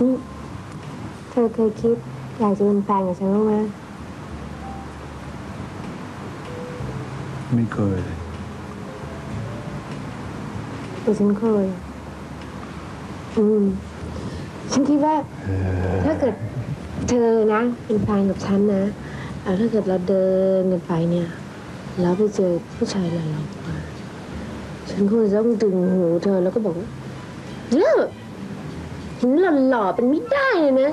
นี่เธอเคยคิดอยากจะเป็นแฟนกับฉันบ้างไหมไม่เคยเลยแต่ฉันเคย อืม ฉันคิดว่า ถ้าเกิดเธอนะเป็นแฟนกับฉันนะแล้วถ้าเกิดเราเดินกันไปเนี่ย แล้วไปเจอผู้ชายหล่อๆมาฉันคงจะต้องดึงหูเธอแล้วก็บอกว่าเลิกเห็น หล่อๆเป็นไม่ได้เลยนะ